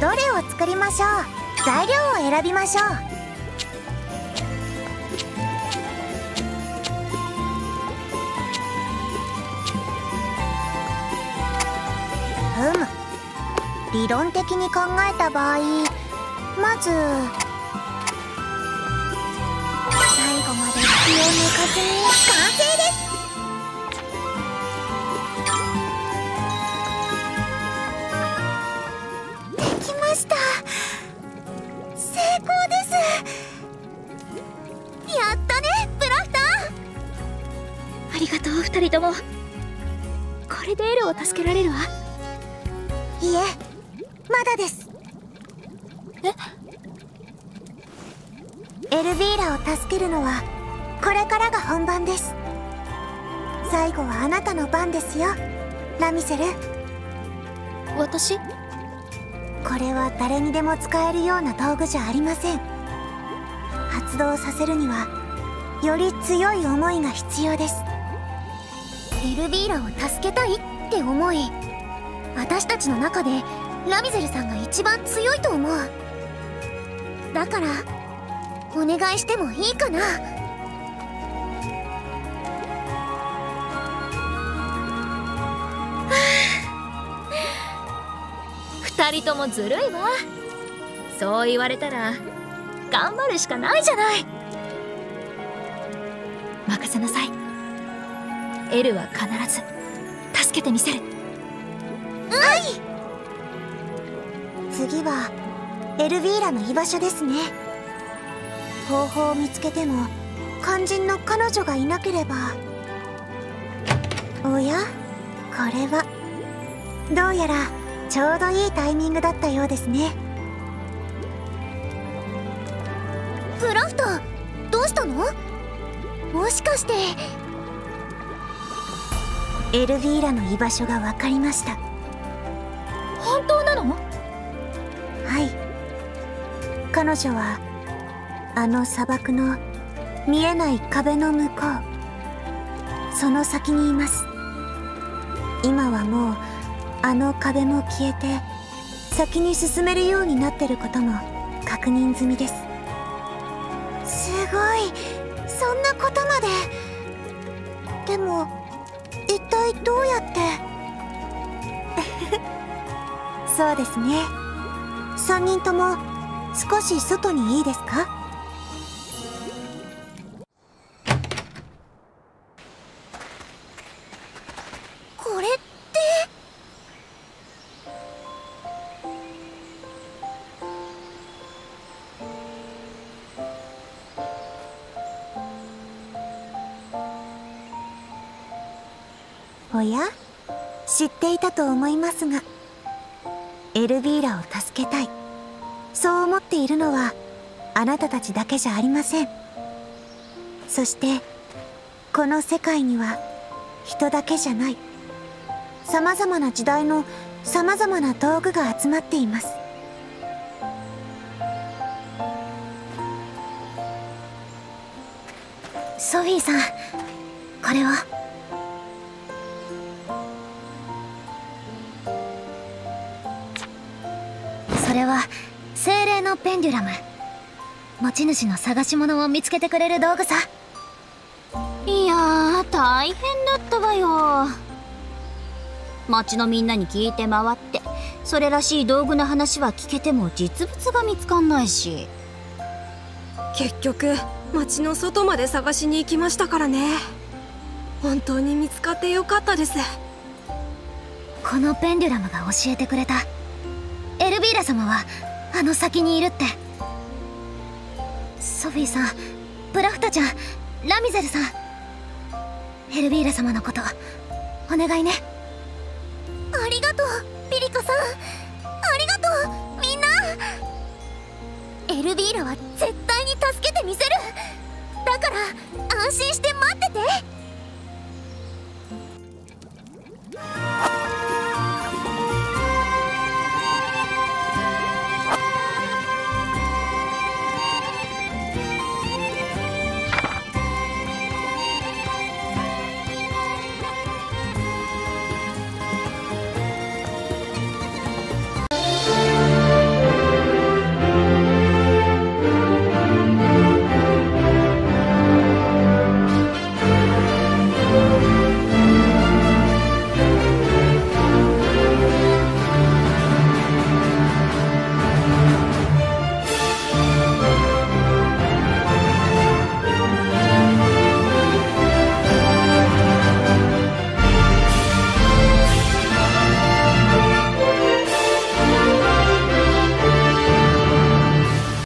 どれを作りましょう？材料を選びましょう。ふむ理論的に考えた場合まず最後まで気を抜かずに。完成です。ありがとう二人とも。これでエルを助けられるわ。いえまだです。エルヴィーラを助けるのはこれからが本番です。最後はあなたの番ですよ。ラミセル。私？これは誰にでも使えるような道具じゃありません。発動させるにはより強い思いが必要ですエルヴィーラを助けたいって思い私たちの中でラミゼルさんが一番強いと思う。だからお願いしてもいいかな。二人ともずるいわ。そう言われたら頑張るしかないじゃない。任せなさい。エルは必ず助けてみせる。はい次はエルヴィーラの居場所ですね。方法を見つけても肝心の彼女がいなければ。おや？これは。どうやらちょうどいいタイミングだったようですね。クラフトどうしたの？もしかしてエルヴィーラの居場所が分かりました。本当なの？はい。彼女はあの砂漠の見えない壁の向こう。その先にいます。今はもうあの壁も消えて先に進めるようになってることも確認済みです。すごい。そんなことまで。でも一体どうやって？そうですね。3人とも少し外にいいですか？おや知っていたと思いますがエルヴィーラを助けたい。そう思っているのはあなたたちだけじゃありません。そしてこの世界には人だけじゃない。様々な時代の様々な道具が集まっています。ソフィーさんこれは？それは精霊のペンデュラム。持ち主の探し物を見つけてくれる道具さ。いやー大変だったわよ。町のみんなに聞いて回ってそれらしい道具の話は聞けても実物が見つかんないし。結局町の外まで探しに行きましたからね。本当に見つかってよかったです。このペンデュラムが教えてくれたラ様はあの先にいるって。ソフィーさんブラフタちゃんラミゼルさん。エルビーラ様のことお願いね。ありがとうピリカさん。ありがとうみんな。エルビーラは絶対に助けてみせる。だから安心して待ってて。